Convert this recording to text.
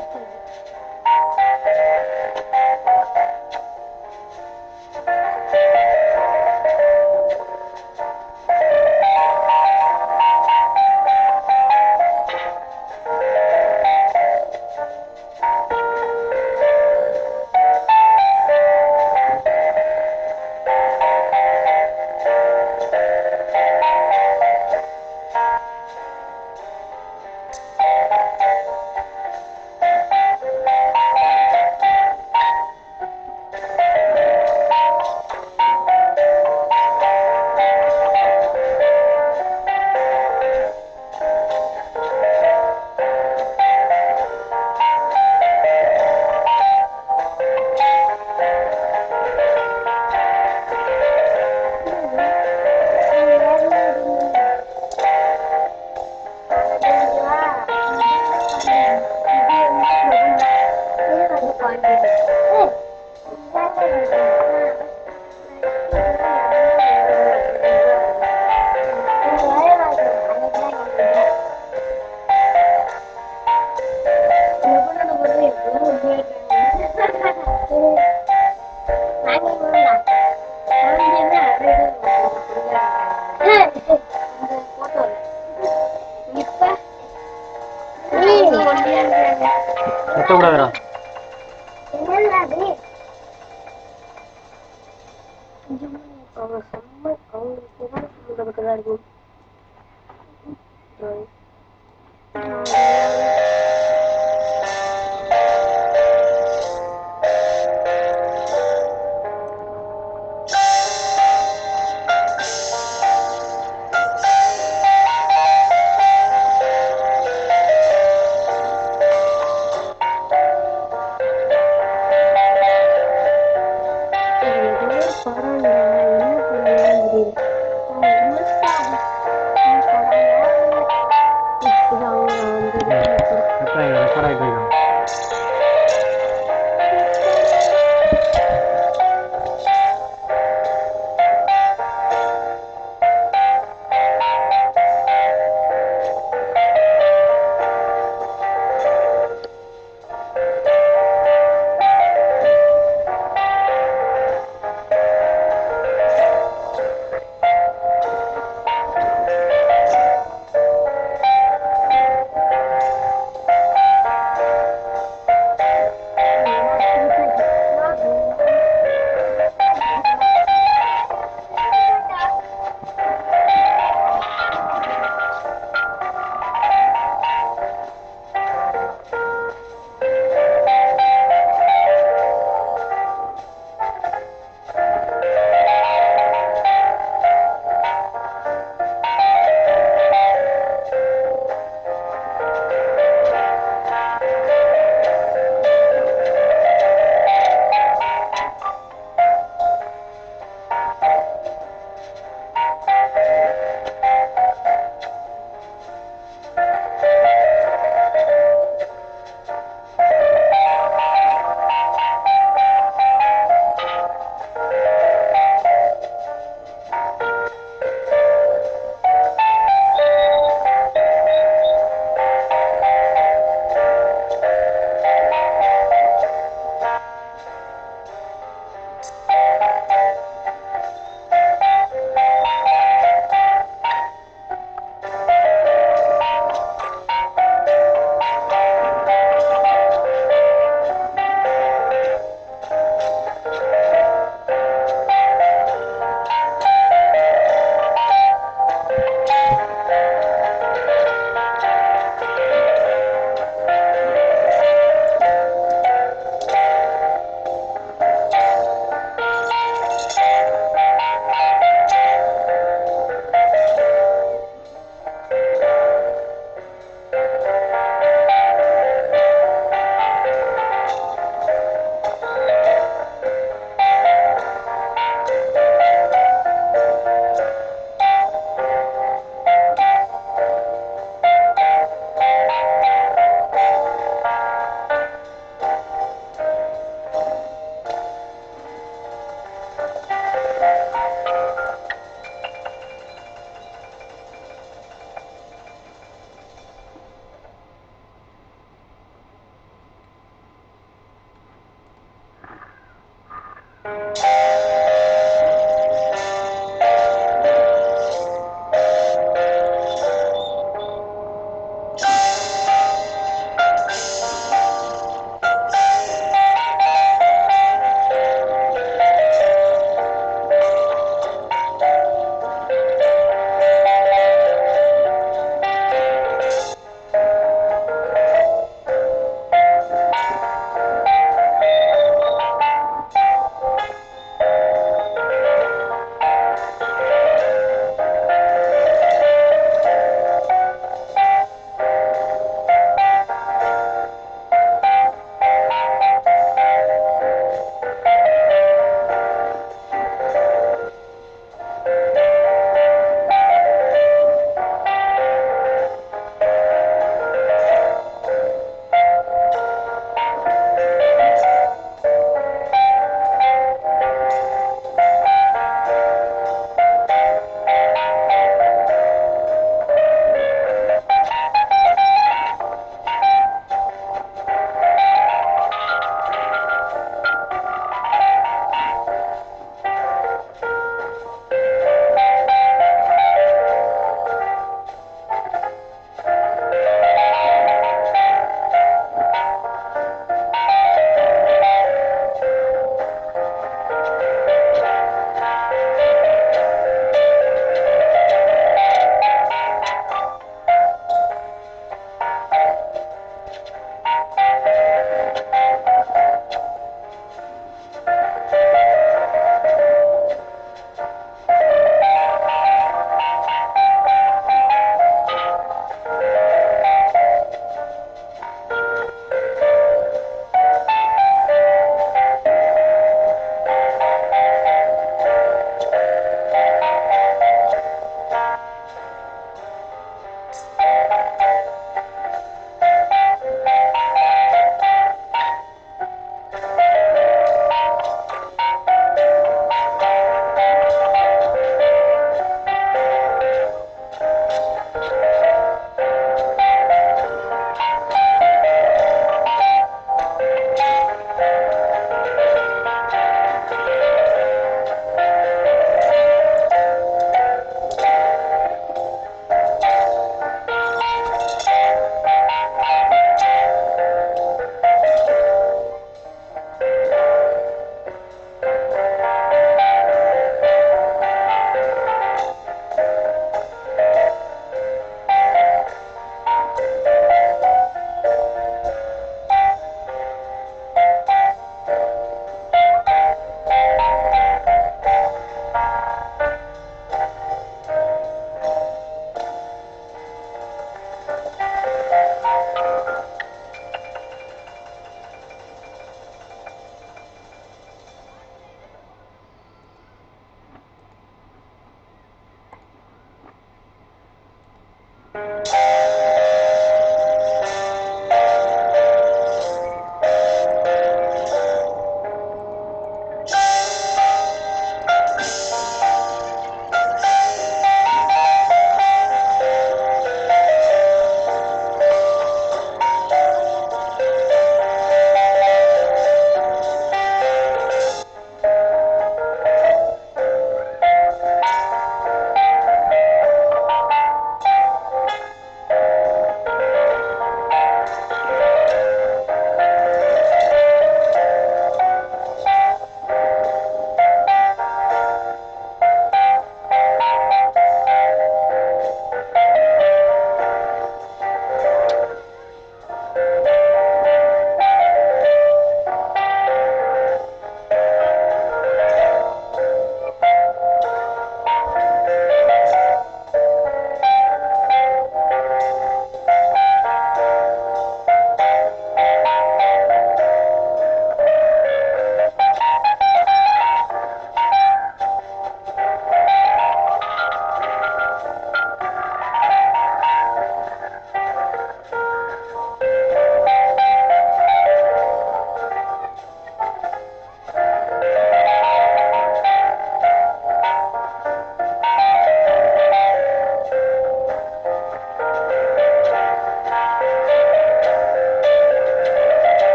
pode. Ô,